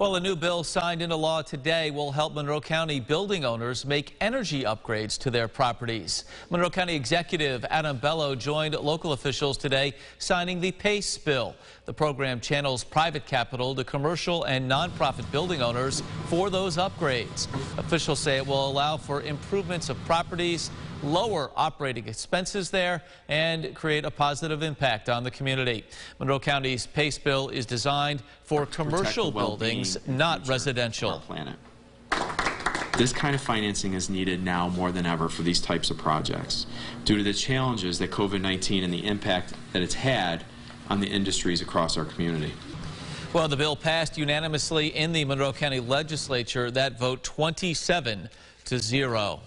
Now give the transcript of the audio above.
Well, a new bill signed into law today will help Monroe County building owners make energy upgrades to their properties. Monroe County Executive Adam Bello joined local officials today signing the PACE bill. The program channels private capital to commercial and nonprofit building owners for those upgrades. Officials say it will allow for improvements of properties lower operating expenses there and create a positive impact on the community. Monroe County's PACE bill is designed for commercial buildings, not residential. Planet. This kind of financing is needed now more than ever for these types of projects due to the challenges that COVID-19 and the impact that it's had on the industries across our community. Well, the bill passed unanimously in the Monroe County Legislature. That vote 27 to 0.